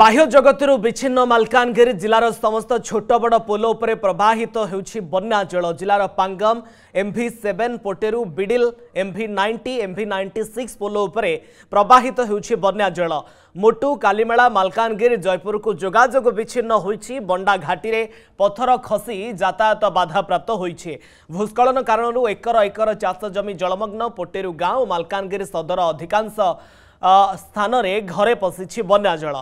ବାହ୍ୟ ଜଗତରୁ ବିଚ୍ଛିନ୍ନ ମାଲକାନଗିରି ଜିଲ୍ଲାର ସମସ୍ତ ଛୋଟ ବଡ଼ ପୋଲ ଉପରେ ପ୍ରବାହିତ ହେଉଛି ବନ୍ୟା ଜଳ ଜିଲ୍ଲାର ପାଙ୍ଗମ ଏମ୍ ଭି ସେଭେନ୍ ପୋଟେରୁ ବିଡିଲ୍ M V ninety M V ninety six ପୋଲ ଉପରେ ପ୍ରବାହିତ ହେଉଛି ବନ୍ୟା ଜଳ ମୋଟୁ କାଲିମେଳା ମାଲକାନଗିରି ଜୟପୁରକୁ ଯୋଗାଯୋଗ ବିଚ୍ଛିନ୍ନ ହୋଇଛି ବଣ୍ଡା ଘାଟିରେ ପଥର ଖସି ଯାତାୟାତ ବାଧାପ୍ରାପ୍ତ ହୋଇଛି ଭୂସ୍କଳନ କାରଣରୁ ଏକର ଏକର ଚାଷ ଜମି ଜଳମଗ୍ନ ପୋଟେରୁ ଗାଁ ଓ ମାଲକାନଗିରି ସଦର ଅଧିକାଂଶ ସ୍ଥାନରେ ଘରେ ପଶିଛି ବନ୍ୟା ଜଳ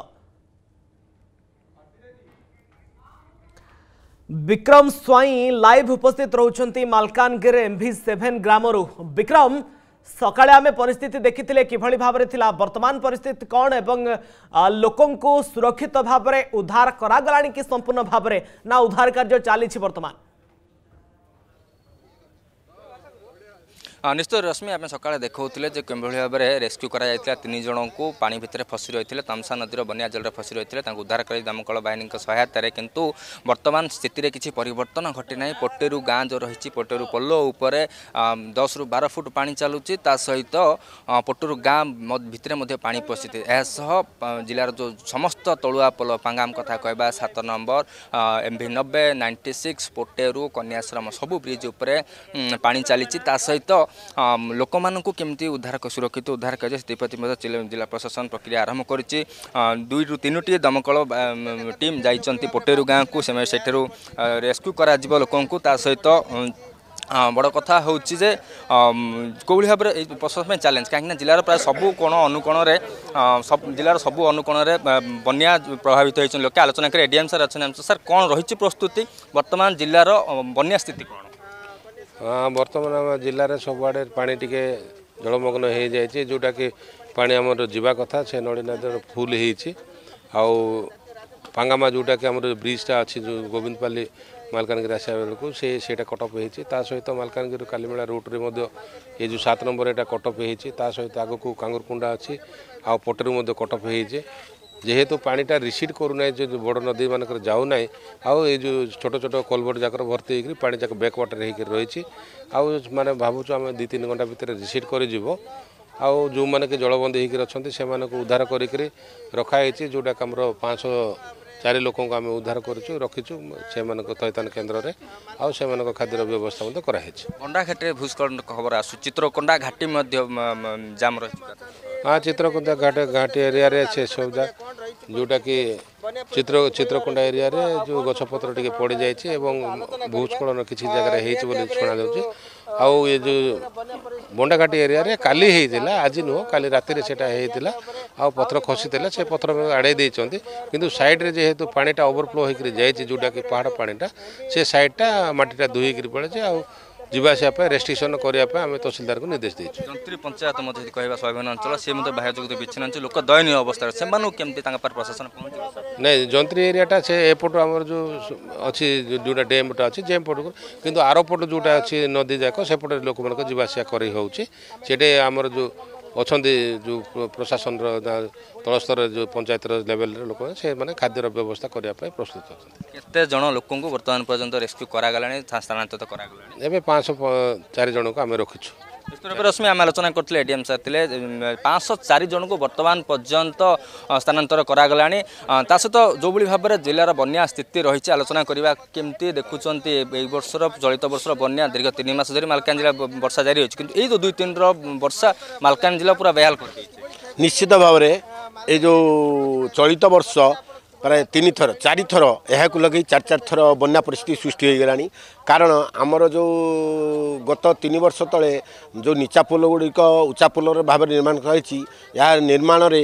विक्रम स्वई लाइव उपस्थित रोचार मलकानगिर एम भि सेभेन ग्राम रु विक्रम सका आम पिस्थित देखी कि भाव में बर्तमान पिस्थित कौन एवं लोक सुरक्षित भाव उद्धार करा कि संपूर्ण भाव में ना उधार कार्य चली बर्तमान ନିଶ୍ଚୟ ରଶ୍ମି ଆମେ ସକାଳେ ଦେଖାଉଥିଲେ ଯେ କେଉଁଭଳି ଭାବରେ ରେସ୍କ୍ୟୁ କରାଯାଇଥିଲା ତିନି ଜଣଙ୍କୁ ପାଣି ଭିତରେ ଫସି ରହିଥିଲେ ତାମସା ନଦୀର ବନ୍ୟା ଜଳରେ ଫସି ରହିଥିଲେ ତାଙ୍କୁ ଉଦ୍ଧାର କରି ଦମକଳ ବାହିନୀଙ୍କ ସହାୟତାରେ କିନ୍ତୁ ବର୍ତ୍ତମାନ ସ୍ଥିତିରେ କିଛି ପରିବର୍ତ୍ତନ ଘଟିନାହିଁ ପଟେରୁ ଗାଁ ଯେଉଁ ରହିଛି ପଟେରୁ ପୋଲ ଉପରେ ଦଶରୁ ବାର ଫୁଟ ପାଣି ଚାଲୁଛି ତା ସହିତ ପଟୁରୁ ଗାଁ ଭିତରେ ମଧ୍ୟ ପାଣି ପଶିଛି ଏହାସହ ଜିଲ୍ଲାର ଯେଉଁ ସମସ୍ତ ତଳୁଆ ପୋଲ ପାଙ୍ଗାମ କଥା କହିବା ସାତ ନମ୍ବର ଏମ୍ ଭି ନବେ ନାଇଣ୍ଟି ସିକ୍ସ ପୋଟେରୁ କନ୍ୟାଶ୍ରମ ସବୁ ବ୍ରିଜ୍ ଉପରେ ପାଣି ଚାଲିଛି ତା ସହିତ ଲୋକମାନଙ୍କୁ କେମିତି ଉଦ୍ଧାର ସୁରକ୍ଷିତ ଉଦ୍ଧାର କରାଯାଏ ସେଥିପ୍ରତି ମଧ୍ୟ ଜିଲ୍ଲା ପ୍ରଶାସନ ପ୍ରକ୍ରିୟା ଆରମ୍ଭ କରିଛି ଦୁଇରୁ ତିନୋଟି ଦମକଳ ଟିମ୍ ଯାଇଛନ୍ତି ପୋଟେରୁ ଗାଁକୁ ସେମାନେ ସେଠାରୁ ରେସ୍କ୍ୟୁ କରାଯିବ ଲୋକଙ୍କୁ ତା ସହିତ বড় কথা হচ্ছে যে কোভাবে ভাবে এই প্রশাসন চ্যালেঞ্জ কিনা জেলার প্রায় সবু কোণ অনুকোণে জেলার সবু অনুকোণে বন্যা প্রভাবিত হয়েছেন লোকে আলোচনা করে এডিএম স্যার অনেক স্যার কম রয়েছে প্রস্তুতি বর্তমান জেলার বন্যা স্থিতি কোণ ବର୍ତ୍ତମାନ ଆମ ଜିଲ୍ଲାରେ ସବୁଆଡ଼େ ପାଣି ଟିକେ ଜଳମଗ୍ନ ହୋଇଯାଇଛି ଯେଉଁଟାକି ପାଣି ଆମର ଯିବା କଥା ସେ ନଦୀ ନଦୀର ଫୁଲ୍ ହେଇଛି ଆଉ ପାଙ୍ଗାମା ଯେଉଁଟାକି ଆମର ବ୍ରିଜ୍ଟା ଅଛି ଯେଉଁ ଗୋବିନ୍ଦପାଲି ମାଲକାନଗିରି ଆସିବା ବେଳକୁ ସେ ସେଇଟା କଟଅଫ୍ ହେଇଛି ତା ସହିତ ମାଲକାନଗିରି କାଲିମେଳା ରୁଟ୍ରେ ମଧ୍ୟ ଏ ଯେଉଁ ସାତ ନମ୍ବର ଏଇଟା କଟଅଫ୍ ହେଇଛି ତା ସହିତ ଆଗକୁ କାଙ୍ଗୁରକୁଣ୍ଡା ଅଛି ଆଉ ପଟେରୁ ମଧ୍ୟ କଟଅଫ୍ ହେଇଛି যেহেতু পানিটা রিসিড করুনাହିଁ যে বড় নদীମାନଙ୍କରେ ଯାଉନାହିଁ ଆଉ ଏଇ ଯେଉଁ ଛୋଟ ଛୋଟ କୋଲବଟ ଯାକର ଭର୍ତ୍ତି ହେଇକରି ପାଣି ଯାକ ବ୍ୟାକ୍ ୱାଟର୍ ହେଇକରି ରହିଛି ଆଉ ମାନେ ଭାବୁଛୁ ଆମେ ଦୁଇ ତିନି ଘଣ୍ଟା ଭିତରେ ରିସିଡ୍ କରିଯିବ ଆଉ ଯେଉଁମାନେ କି ଜଳବନ୍ଦୀ ହେଇକରି ଅଛନ୍ତି ସେମାନଙ୍କୁ ଉଦ୍ଧାର କରିକରି ରଖାହେଇଛି ଯେଉଁଟାକି ଆମର ପାଞ୍ଚଶହ ଚାରି ଲୋକଙ୍କୁ ଆମେ ଉଦ୍ଧାର କରିଛୁ ରଖିଛୁ ସେମାନଙ୍କ ଥଇଥାନ କେନ୍ଦ୍ରରେ ଆଉ ସେମାନଙ୍କ ଖାଦ୍ୟର ବ୍ୟବସ୍ଥା ମଧ୍ୟ କରାହେଇଛି ଅଣ୍ଡା ଘାଟିରେ ଭୂସ୍ଖଳନ ଖବର ଆସୁଛି ଚିତ୍ରକୋଣ୍ଡା ଘାଟି ମଧ୍ୟ ଜାମ୍ ରହିଛି ହଁ ଚିତ୍ରକୁଣ୍ଡା ଘାଟ ଘାଟି ଏରିଆରେ ସେ ସୁବିଧା ଯେଉଁଟାକି ଚିତ୍ର ଚିତ୍ରକୁଣ୍ଡା ଏରିଆରେ ଯେଉଁ ଗଛପତ୍ର ଟିକେ ପଡ଼ିଯାଇଛି ଏବଂ ଭୂସ୍ଖଳନ କିଛି ଜାଗାରେ ହେଇଛି ବୋଲି ଶୁଣାଯାଉଛି ଆଉ ଏ ଯେଉଁ ବଣ୍ଡାଘାଟି ଏରିଆରେ କାଲି ହେଇଥିଲା ଆଜି ନୁହଁ କାଲି ରାତିରେ ସେଇଟା ହେଇଥିଲା ଆଉ ପଥର ଖସିଥିଲା ସେ ପଥର ଆଡ଼େଇ ଦେଇଛନ୍ତି କିନ୍ତୁ ସାଇଡ଼୍ରେ ଯେହେତୁ ପାଣିଟା ଓଭରଫ୍ଲୋ ହେଇକରି ଯାଇଛି ଯେଉଁଟାକି ପାହାଡ଼ ପାଣିଟା ସେ ସାଇଡ଼୍ଟା ମାଟିଟା ଧୋଇକରି ପଳେଇଛି ଆଉ ଯିବା ଆସିବା ପାଇଁ ରେଷ୍ଟ୍ରିକ୍ସନ୍ କରିବା ପାଇଁ ଆମେ ତହସିଲଦାରଙ୍କୁ ନିର୍ଦ୍ଦେଶ ଦେଇଛୁ ଯନ୍ତ୍ରୀ ପଞ୍ଚାୟତ ମଧ୍ୟ ଯଦି କହିବା ସ୍ୱାଭିମାନ ଅଞ୍ଚଳ ସେ ମଧ୍ୟ ବାହ୍ୟ ଯୋଗୁଁ ବିଚ୍ଛିନ୍ନ ଅଞ୍ଚଳ ଲୋକ ଦୟନୀୟ ଅବସ୍ଥାରେ ସେମାନଙ୍କୁ କେମିତି ତାଙ୍କ ପାଖରେ ପ୍ରଶାସନ ପହଞ୍ଚିବ ନାଇଁ ଯନ୍ତ୍ରୀ ଏରିଆଟା ସେ ଏପଟୁ ଆମର ଯେଉଁ ଅଛି ଯେଉଁଟା ଡ୍ୟାମ୍ଟା ଅଛି ଡ୍ୟାମ୍ ପଟକୁ କିନ୍ତୁ ଆରପଟ ଯେଉଁଟା ଅଛି ନଦୀ ଯାକ ସେପଟେ ଲୋକମାନଙ୍କ ଯିବା ଆସିବା କରି ହେଉଛି ସେଠି ଆମର ଯେଉଁ ଅଛନ୍ତି ଯେଉଁ ପ୍ରଶାସନର ତଳ ଯେଉଁ ପଞ୍ଚାୟତର ଲେଭେଲର ଲୋକ ସେମାନେ ଖାଦ୍ୟର ବ୍ୟବସ୍ଥା କରିବା ପାଇଁ ପ୍ରସ୍ତୁତ ଅଛନ୍ତି କେତେ ଜଣ ଲୋକଙ୍କୁ ବର୍ତ୍ତମାନ ପର୍ଯ୍ୟନ୍ତ ରେସ୍କ୍ୟୁ କରାଗଲାଣି ସ୍ଥାନାନ୍ତରିତ କରାଗଲାଣି ଏବେ ପାଞ୍ଚଶହ ଚାରି ଜଣଙ୍କୁ ଆମେ ରଖିଛୁ ରଶ୍ମି ଆମେ ଆଲୋଚନା କରିଥିଲେ ଏଡିଏମ୍ ସାର୍ ଥିଲେ ପାଞ୍ଚଶହ ଚାରି ଜଣଙ୍କୁ ବର୍ତ୍ତମାନ ପର୍ଯ୍ୟନ୍ତ ସ୍ଥାନାନ୍ତର କରାଗଲାଣି ତା ସହିତ ଯେଉଁଭଳି ଭାବରେ ଜିଲ୍ଲାର ବନ୍ୟା ସ୍ଥିତି ରହିଛି ଆଲୋଚନା କରିବା କେମିତି ଦେଖୁଛନ୍ତି ଏଇ ବର୍ଷର ଚଳିତ ବର୍ଷର ବନ୍ୟା ଦୀର୍ଘ ତିନି ମାସ ଧରି ମାଲକାନଗିରି ବର୍ଷା ଜାରି ରହିଛି କିନ୍ତୁ ଏଇ ଯେଉଁ ଦୁଇ ତିନିର ବର୍ଷା ମାଲକାନଗିରି ଜିଲ୍ଲା ପୁରା ବେହାଲ କରିଛି ନିଶ୍ଚିତ ଭାବରେ ଏ ଯେଉଁ ଚଳିତ ବର୍ଷ ପ୍ରାୟ ତିନିଥର ଚାରିଥର ଏହାକୁ ଲଗାଇ ଚାରି ଚାରି ଥର ବନ୍ୟା ପରିସ୍ଥିତି ସୃଷ୍ଟି ହୋଇଗଲାଣି କାରଣ ଆମର ଯେଉଁ ଗତ ତିନି ବର୍ଷ ତଳେ ଯେଉଁ ନିଚା ପୋଲ ଗୁଡ଼ିକ ଉଚ୍ଚା ପୋଲର ଭାବରେ ନିର୍ମାଣ କରାଯାଇଛି ଏହା ନିର୍ମାଣରେ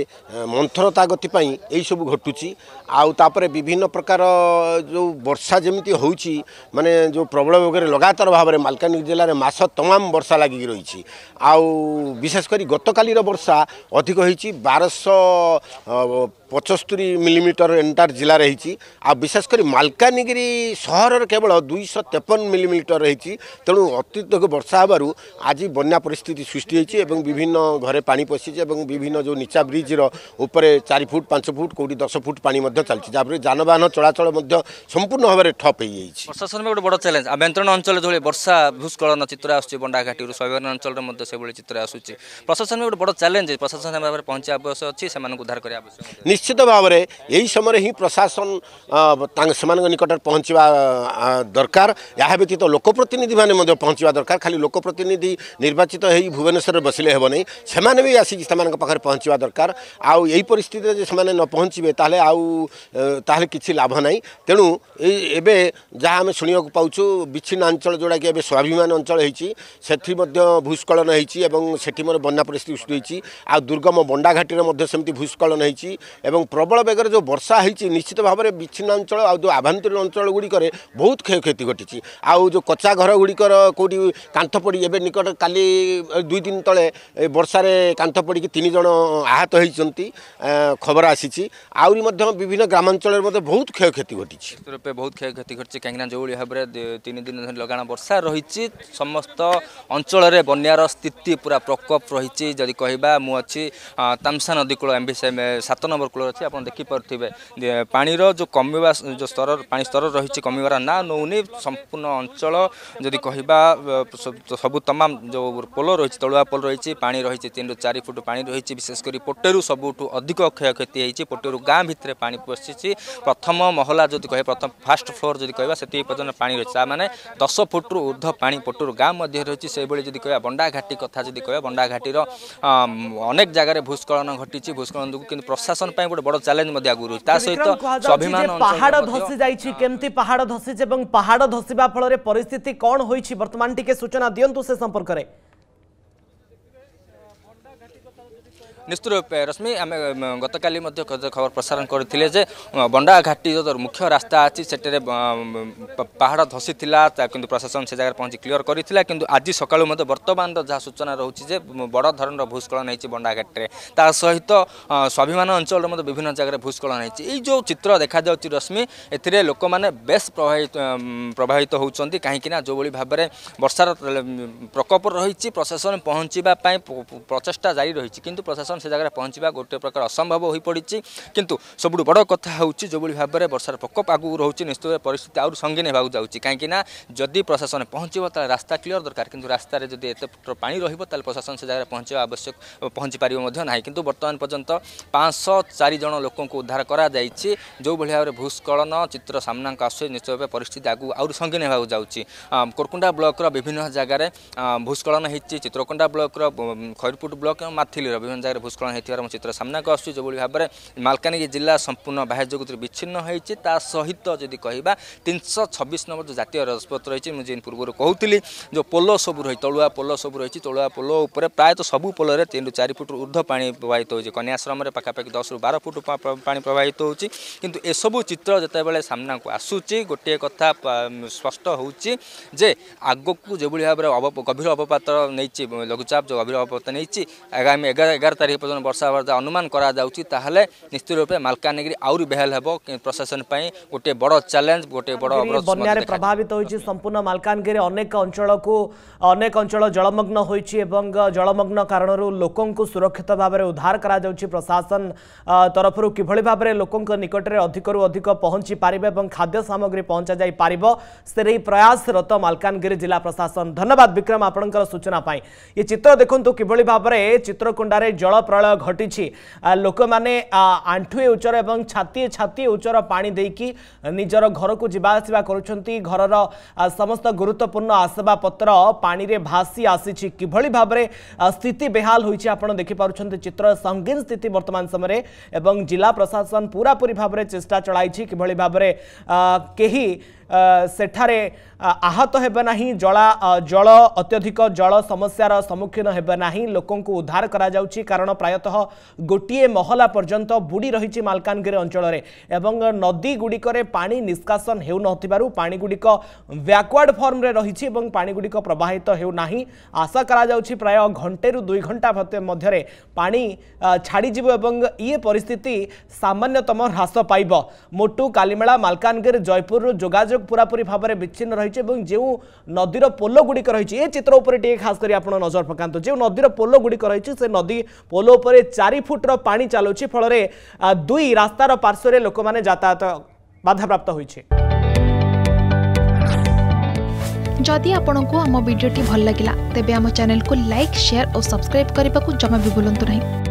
ମନ୍ଥରତା ଗତି ପାଇଁ ଏହିସବୁ ଘଟୁଛି ଆଉ ତାପରେ ବିଭିନ୍ନ ପ୍ରକାର ଯେଉଁ ବର୍ଷା ଯେମିତି ହେଉଛି ମାନେ ଯେଉଁ ପ୍ରବଳ ବେଗରେ ଲଗାତାର ଭାବରେ ମାଲକାନଗିରି ଜିଲ୍ଲାରେ ମାସ ତମାମ ବର୍ଷା ଲାଗିକି ରହିଛି ଆଉ ବିଶେଷ କରି ଗତକାଲିର ବର୍ଷା ଅଧିକ ହୋଇଛି ବାରଶହ ପଞ୍ଚସ୍ତରୀ ମିଲିମିଟର ଏଣ୍ଟାର ଜିଲ୍ଲା ରହିଛି ଆଉ ବିଶେଷ କରି ମାଲକାନଗିରି ସହରରେ କେବଳ ଦୁଇଶହ ତେପନ ମିଲିମିଟର ରହିଛି ତେଣୁ ଅତ୍ୟଧିକ ବର୍ଷା ହେବାରୁ ଆଜି ବନ୍ୟା ପରିସ୍ଥିତି ସୃଷ୍ଟି ହୋଇଛି ଏବଂ ବିଭିନ୍ନ ଘରେ ପାଣି ପଶିଛି ଏବଂ ବିଭିନ୍ନ ଯେଉଁ ନିଚା ବ୍ରିଜ୍ର ଉପରେ ଚାରି ଫୁଟ ପାଞ୍ଚ ଫୁଟ କେଉଁଠି ଦଶ ଫୁଟ ପାଣି ମଧ୍ୟ ଚାଲିଛି ଯାହାଫଳରେ ଯାନବାହନ ଚଳାଚଳ ମଧ୍ୟ ସମ୍ପୂର୍ଣ୍ଣ ଭାବରେ ଠପ୍ ହୋଇଯାଇଛି ପ୍ରଶାସନ ଗୋଟେ ବଡ଼ ଚ୍ୟାଲେଞ୍ଜ ଆଭ୍ୟନ୍ତରୀଣ ଅଞ୍ଚଳ ଯେଉଁଭଳି ବର୍ଷା ଭୂସ୍ଖଳନ ଚିତ୍ର ଆସୁଛି ବଣ୍ଡାଘାଟିରୁ ସୈବର୍ଣ୍ଣ ଅଞ୍ଚଳରେ ମଧ୍ୟ ସେଭଳି ଚିତ୍ର ଆସୁଛି ପ୍ରଶାସନ ଗୋଟେ ବଡ଼ ଚ୍ୟାଲେଞ୍ଜ ପ୍ରଶାସନ ଭାବରେ ପହଞ୍ଚିବା ଅବଶ୍ୟ ଅଛି ସେମାନଙ୍କୁ ଉଦ୍ଧାର କରିବା ଆବଶ୍ୟକ ନିଶ୍ଚିତ ଭାବରେ ଏହି ସମୟରେ ହିଁ ପ୍ରଶାସନ ସେମାନଙ୍କ ନିକଟରେ ପହଞ୍ଚିବା ଦରକାର ଏହା ବ୍ୟତୀତ ଲୋକପ୍ରତିନିଧିମାନେ ମଧ୍ୟ ପହଞ୍ଚିବା ଦରକାର ଖାଲି ଲୋକପ୍ରତିନିଧି ନିର୍ବାଚିତ ହେଇ ଭୁବନେଶ୍ୱରରେ ବସିଲେ ହେବ ନାହିଁ ସେମାନେ ବି ଆସିକି ସେମାନଙ୍କ ପାଖରେ ପହଞ୍ଚିବା ଦରକାର ଆଉ ଏହି ପରିସ୍ଥିତିରେ ଯଦି ସେମାନେ ନ ପହଞ୍ଚିବେ ତାହେଲେ ଆଉ ତାହେଲେ କିଛି ଲାଭ ନାହିଁ ତେଣୁ ଏଇ ଏବେ ଯାହା ଆମେ ଶୁଣିବାକୁ ପାଉଛୁ ବିଚ୍ଛିନ୍ନ ଅଞ୍ଚଳ ଯେଉଁଟାକି ଏବେ ସ୍ୱାଭିମାନ ଅଞ୍ଚଳ ହେଇଛି ସେଠି ମଧ୍ୟ ଭୂସ୍ଖଳନ ହେଇଛି ଏବଂ ସେଠି ମଧ୍ୟ ବନ୍ୟା ପରିସ୍ଥିତି ସୃଷ୍ଟି ହେଇଛି ଆଉ ଦୁର୍ଗମ ବଣ୍ଡାଘାଟିରେ ମଧ୍ୟ ସେମିତି ଭୂସ୍ଖଳନ ହେଇଛି এবং প্রবল বেগের যে বর্ষা হয়েছে নিশ্চিত ভাবে বিচ্ছিন্নাঞ্চল আউ আভ্যন্তরীণ অঞ্চলগুড়ি বহুত ক্ষয়ক্ষতি ঘটিছে আউ যে কচা ঘরগুড়ির কোটি কাঁথ পড়ি এবে নিকট কালি দুই দিন তলে বর্ষার কাঁথ পড়ি তিনজন আহত হয়েছেন খবর আসিছি আহরি বিভিন্ন গ্রামাঞ্চলের মধ্যে বহু ক্ষয়ক্ষতি ঘটিছে রূপে বহু ক্ষয়ক্ষতি ঘটছে কিনা যেভাবে ভাবে তিন দিন ধরে লগাণ বর্ষা রয়েছে সমস্ত অঞ্চলের বন্যার স্থিতি পুরা প্রকোপ রয়েছে যদি কহা মু অছি তামসা নদীকূল কূল এমবি সাত নম্বর ଫୋଲ୍କ୍ଲୋର୍ ଅଛି ଆପଣ ଦେଖିପାରୁଥିବେ ପାଣିର ଯେଉଁ କମିବା ଯେଉଁ ସ୍ତର ପାଣି ସ୍ତର ରହିଛି କମିବାର ନାଁ ନେଉନି ସମ୍ପୂର୍ଣ୍ଣ ଅଞ୍ଚଳ ଯଦି କହିବା ସବୁ ତମାମ ଯେଉଁ ପୋଲ ରହିଛି ତଳୁଆ ପୋଲ ରହିଛି ପାଣି ରହିଛି ତିନିରୁ ଚାରି ଫୁଟ ପାଣି ରହିଛି ବିଶେଷ କରି ପୋଟେରୁ ସବୁଠୁ ଅଧିକ କ୍ଷୟକ୍ଷତି ହେଇଛି ପୋଟେରୁ ଗାଁ ଭିତରେ ପାଣି ପଶିଛି ପ୍ରଥମ ମହଲା ଯଦି କହିବା ପ୍ରଥମ ଫାଷ୍ଟ ଫ୍ଲୋର୍ ଯଦି କହିବା ସେତିକି ପର୍ଯ୍ୟନ୍ତ ପାଣି ରହିଛି ତା'ମାନେ ଦଶ ଫୁଟରୁ ଉର୍ଦ୍ଧ୍ୱ ପାଣି ପୋଟରୁ ଗାଁ ମଧ୍ୟ ରହିଛି ସେହିଭଳି ଯଦି କହିବା ବଣ୍ଡାଘାଟି କଥା ଯଦି କହିବା ବଣ୍ଡାଘାଟିର ଅନେକ ଜାଗାରେ ଭୂସ୍ଖଳନ ଘଟିଛି ଭୂସ୍ଖଳନ କିନ୍ତୁ ପ୍ରଶାସନ ପାଇଁ গোটে বড় চ্যালেঞ্জ মধ্যে আগুক রয়েছে তা সহিত স্বাভিমান পাহাড় ধসি যাইছি কেমতি পাহাড় ধসিছে এবং পাহাড় ধসিবা ফলরে পরিস্থিতি কোন হইছি বর্তমান টিকে সূচনা দিয়ন্তু সে সম্পর্কে ନିଶ୍ଚିତ ରୂପେ ରଶ୍ମି ଆମେ ଗତକାଲି ମଧ୍ୟ ଖବର ପ୍ରସାରଣ କରିଥିଲେ ଯେ ବଣ୍ଡା ଘାଟି ଯେଉଁ ମୁଖ୍ୟ ରାସ୍ତା ଅଛି ସେଠାରେ ପାହାଡ଼ ଧସିଥିଲା କିନ୍ତୁ ପ୍ରଶାସନ ସେ ଜାଗାରେ ପହଞ୍ଚି କ୍ଲିଅର କରିଥିଲା କିନ୍ତୁ ଆଜି ସକାଳୁ ମଧ୍ୟ ବର୍ତ୍ତମାନର ଯାହା ସୂଚନା ରହୁଛି ଯେ ବଡ଼ ଧରଣର ଭୂସ୍ଖଳନ ହେଇଛି ବଣ୍ଡା ଘାଟିରେ ତା ସହିତ ସ୍ୱାଭିମାନ ଅଞ୍ଚଳରେ ମଧ୍ୟ ବିଭିନ୍ନ ଜାଗାରେ ଭୂସ୍ଖଳନ ହେଇଛି ଏଇ ଯେଉଁ ଚିତ୍ର ଦେଖାଯାଉଛି ରଶ୍ମି ଏଥିରେ ଲୋକମାନେ ବେଶ୍ ପ୍ରଭାବିତ ପ୍ରଭାବିତ ହେଉଛନ୍ତି କାହିଁକିନା ଯେଉଁଭଳି ଭାବରେ ବର୍ଷାର ପ୍ରକୋପ ରହିଛି ପ୍ରଶାସନ ପହଞ୍ଚିବା ପାଇଁ ପ୍ରଚେଷ୍ଟା ଜାରି ରହିଛି କିନ୍ତୁ ପ୍ରଶାସନ ବର୍ତ୍ତମାନ ସେ ଜାଗାରେ ପହଞ୍ଚିବା ଗୋଟିଏ ପ୍ରକାର ଅସମ୍ଭବ ହୋଇପଡ଼ିଛି କିନ୍ତୁ ସବୁଠୁ ବଡ଼ କଥା ହେଉଛି ଯେଉଁଭଳି ଭାବରେ ବର୍ଷାର ପ୍ରକୋପ ଆଗକୁ ରହୁଛି ନିଶ୍ଚିତ ପରିସ୍ଥିତି ଆହୁରି ସଙ୍ଗୀନ ହେବାକୁ ଯାଉଛି କାହିଁକିନା ଯଦି ପ୍ରଶାସନ ପହଞ୍ଚିବ ତାହେଲେ ରାସ୍ତା କ୍ଲିଅର ଦରକାର କିନ୍ତୁ ରାସ୍ତାରେ ଯଦି ଏତେ ପାଣି ରହିବ ତାହେଲେ ପ୍ରଶାସନ ସେ ଜାଗାରେ ପହଞ୍ଚିବା ଆବଶ୍ୟକ ପହଞ୍ଚିପାରିବ ମଧ୍ୟ ନାହିଁ କିନ୍ତୁ ବର୍ତ୍ତମାନ ପର୍ଯ୍ୟନ୍ତ ପାଞ୍ଚଶହ ଚାରି ଜଣ ଲୋକଙ୍କୁ ଉଦ୍ଧାର କରାଯାଇଛି ଯେଉଁଭଳି ଭାବରେ ଭୂସ୍ଖଳନ ଚିତ୍ର ସାମ୍ନାକୁ ଆସୁଛି ନିଶ୍ଚିତ ଭାବେ ପରିସ୍ଥିତି ଆଗକୁ ଆହୁରି ସଙ୍ଗୀନ ହେବାକୁ ଯାଉଛି କୋରକୁଣ୍ଡା ବ୍ଲକର ବିଭିନ୍ନ ଜାଗାରେ ଭୂସ୍ଖଳନ ହୋଇଛି ଚିତ୍ରକୋଣ୍ଡା ବ୍ଲକର ଖରିପୁଟ ବ୍ଲକ ଏବଂ ମାଥିଲି ବିଭିନ୍ନ ଜାଗାରେ ଭୂସ୍ଖଳନ ହୋଇଥିବାର ମୁଁ ଚିତ୍ର ସାମ୍ନାକୁ ଆସୁଛି ଯେଉଁଭଳି ଭାବରେ ମାଲକାନଗିରି ଜିଲ୍ଲା ସମ୍ପୂର୍ଣ୍ଣ ବାହ୍ୟ ଜଗତରେ ବିଚ୍ଛିନ୍ନ ହୋଇଛି ତା ସହିତ ଯଦି କହିବା ତିନିଶହ ଛବିଶ ନମ୍ବର ଯେଉଁ ଜାତୀୟ ରାଜପଥ ରହିଛି ମୁଁ ଯେଉଁ ପୂର୍ବରୁ କହୁଥିଲି ଯେଉଁ ପୋଲ ସବୁ ରହିଛି ତଳୁଆ ପୋଲ ସବୁ ରହିଛି ତଳୁଆ ପୋଲ ଉପରେ ପ୍ରାୟତଃ ସବୁ ପୋଲରେ ତିନିରୁ ଚାରି ଫୁଟରୁ ଉର୍ଦ୍ଧ୍ୱ ପାଣି ପ୍ରବାହିତ ହେଉଛି କନ୍ୟାଶ୍ରମରେ ପାଖାପାଖି ଦଶରୁ ବାର ଫୁଟ ପାଣି ପ୍ରବାହିତ ହେଉଛି କିନ୍ତୁ ଏସବୁ ଚିତ୍ର ଯେତେବେଳେ ସାମ୍ନାକୁ ଆସୁଛି ଗୋଟିଏ କଥା ସ୍ପଷ୍ଟ ହେଉଛି ଯେ ଆଗକୁ ଯେଉଁଭଳି ଭାବରେ ଗଭୀର ଅବପାତ ନେଇଛି ଲଘୁଚାପ ଯେଉଁ ଗଭୀର ଅବପାତ ନେଇଛି ଆଗାମୀ ଏଗାର ଏଗାର ତାରିଖ ປະຊົນ বর্ষাবৰত অনুমান কৰা যাওচি তহলে নিস্তৰুপে মালকানগৰি আৰু বেহল হব প্রশাসন পাই ওটে বড় চ্যালেঞ্জ ওটে বড় অবৰস বনৰে প্ৰভাৱিত হৈছে সম্পূৰ্ণ মালকানগৰিৰ अनेक অঞ্চলক अनेक অঞ্চল জলমগ্ন হৈছে এবং জলমগ্ন কাৰণৰ লোকক সুৰক্ষিতভাৱে উদ্ধাৰ কৰা যাওচি প্রশাসনৰ তৰফৰ কিভলিভাৱৰে লোকক নিকটৰে অধিকৰ অধিক পোনচি পৰিব এবং খাদ্য সামগ্ৰী পোনচা যায় পৰিব সেই প্ৰয়াস ৰত মালকানগৰি জিলা প্ৰশাসন ধন্যবাদ বিক্ৰম আপোনাকৰ সূচনাপাই এই চিত্ৰ দেখোতো কিভলিভাৱৰে চিত্ৰকুণ্ডৰে জল প্রলয় ঘটিছে লোকমানে আঁঠুয়ে উচ্চর এবং ছাতিয়ে ছাতিয়ে উচ্চর পা দেইকি নিজের ঘরক যা আসা করছেন ঘরর সমস্ত গুরুত্বপূর্ণ আসবাবপত্র পাণিরে ভাসি আসিছি কিভাবে ভাবে স্থিতি বেহাল হয়েছে আপনার দেখিপার চিত্র সঙ্গীন স্থিতি বর্তমান সময় এবং জেলা প্রশাসন পুরাপুরি ভাবে চেষ্টা চলাইছি কিভাবে ভাবে কেহি ସେଠାରେ ଆହତ ହେବେ ନାହିଁ ଜଳା ଜଳ ଅତ୍ୟଧିକ ଜଳ ସମସ୍ୟାର ସମ୍ମୁଖୀନ ହେବେ ନାହିଁ ଲୋକଙ୍କୁ ଉଦ୍ଧାର କରାଯାଉଛି କାରଣ ପ୍ରାୟତଃ ଗୋଟିଏ ମହଲା ପର୍ଯ୍ୟନ୍ତ ବୁଡ଼ି ରହିଛି ମାଲକାନଗିରି ଅଞ୍ଚଳରେ ଏବଂ ନଦୀଗୁଡ଼ିକରେ ପାଣି ନିଷ୍କାସନ ହେଉନଥିବାରୁ ପାଣିଗୁଡ଼ିକ ବ୍ୟାକୱାର୍ଡ଼ ଫର୍ମରେ ରହିଛି ଏବଂ ପାଣିଗୁଡ଼ିକ ପ୍ରବାହିତ ହେଉନାହିଁ ଆଶା କରାଯାଉଛି ପ୍ରାୟ ଘଣ୍ଟେରୁ ଦୁଇ ଘଣ୍ଟା ମଧ୍ୟରେ ପାଣି ଛାଡ଼ିଯିବ ଏବଂ ଇଏ ପରିସ୍ଥିତି ସାମାନ୍ୟତମ ହ୍ରାସ ପାଇବ ମୋଟୁ କାଲିମେଳା ମାଲକାନଗିରି ଜୟପୁରରୁ ଯୋଗାଯୋଗ যোগাযোগ পুরাপুরি ভাবে বিচ্ছিন্ন রয়েছে এবং যে নদীর পোলগুড়ি রয়েছে এ চিত্র উপরে টিকি খাস করে আপনার নজর পকাতু যে নদীর পোলগুড়ি রয়েছে সে নদী পোল উপরে চারি ফুটর পা চালুছে ফলরে দুই রাস্তার পার্শ্বরে লোক যাতায়াত বাধাপ্রাপ্ত হয়েছে जदि आपण को आम भिड्टे भल लगा तेब आम चेल्क लाइक सेयार और सब्सक्राइब करने को जमा भी बुलां नहीं